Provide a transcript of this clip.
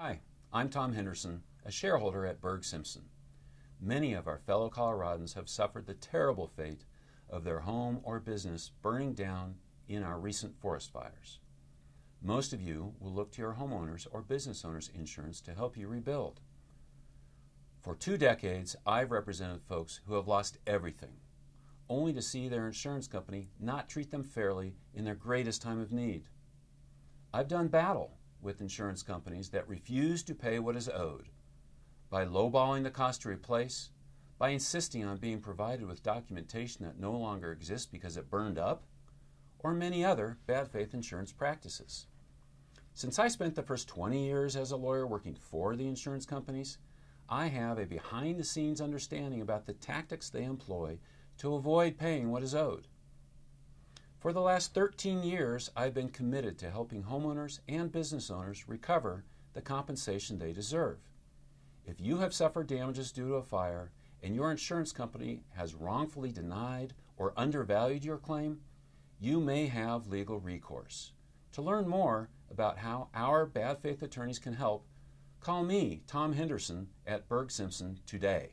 Hi, I'm Tom Henderson, a shareholder at Burg Simpson. Many of our fellow Coloradans have suffered the terrible fate of their home or business burning down in our recent forest fires. Most of you will look to your homeowners or business owners insurance to help you rebuild. For two decades, I've represented folks who have lost everything, only to see their insurance company not treat them fairly in their greatest time of need. I've done battle with insurance companies that refuse to pay what is owed by lowballing the cost to replace, by insisting on being provided with documentation that no longer exists because it burned up, or many other bad faith insurance practices. Since I spent the first 20 years as a lawyer working for the insurance companies, I have a behind the scenes understanding about the tactics they employ to avoid paying what is owed. For the last 13 years, I've been committed to helping homeowners and business owners recover the compensation they deserve. If you have suffered damages due to a fire and your insurance company has wrongfully denied or undervalued your claim, you may have legal recourse. To learn more about how our bad faith attorneys can help, call me, Tom Henderson, at Burg Simpson today.